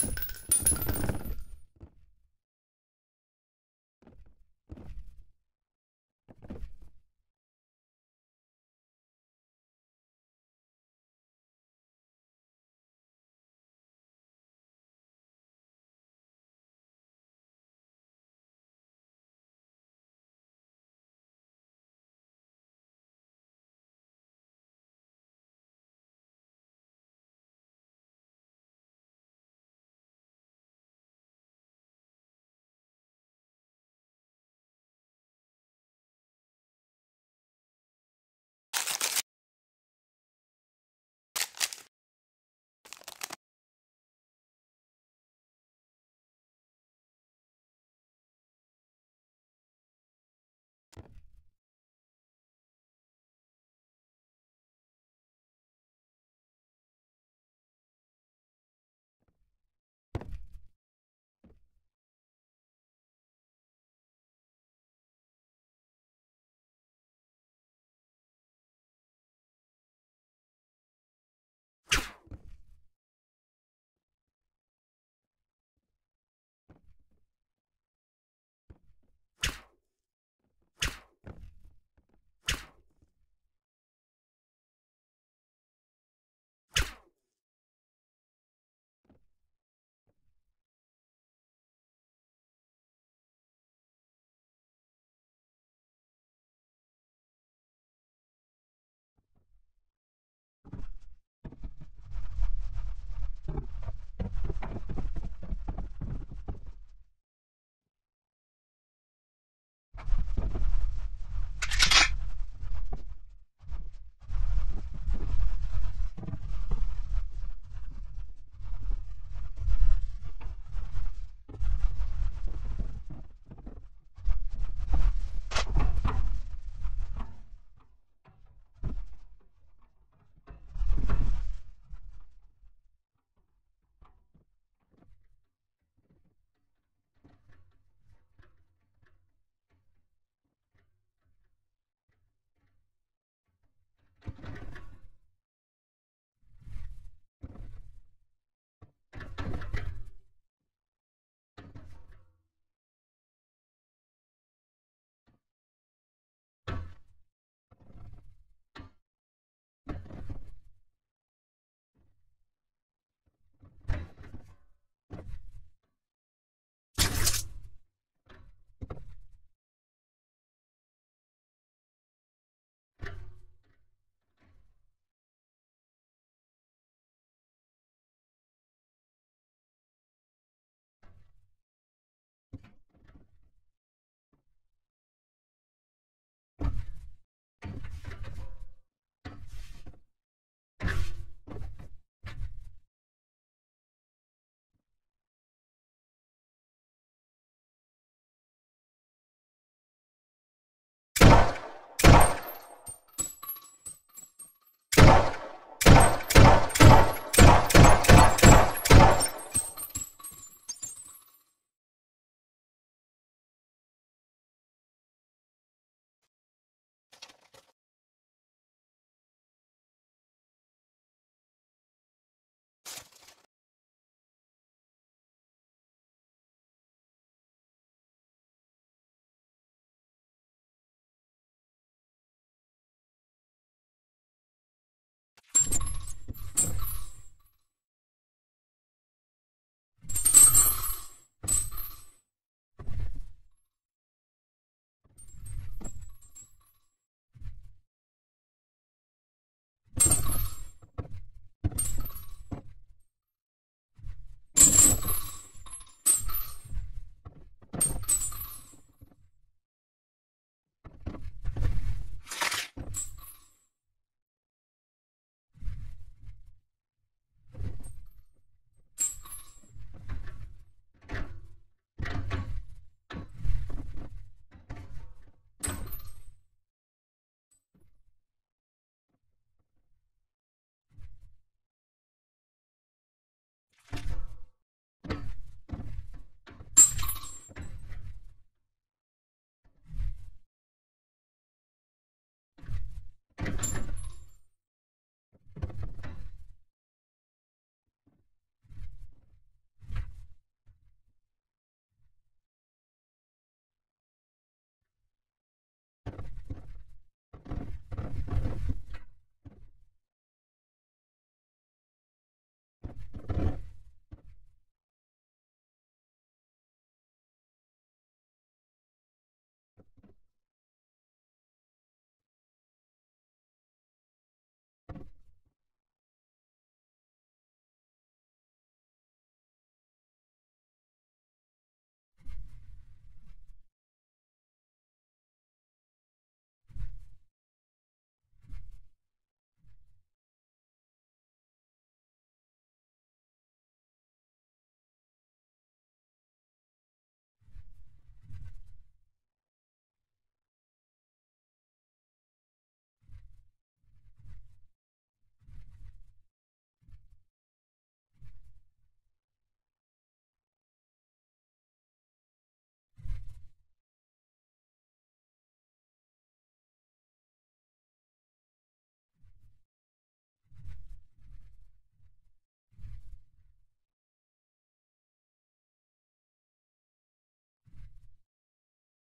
you